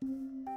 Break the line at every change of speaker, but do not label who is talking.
Música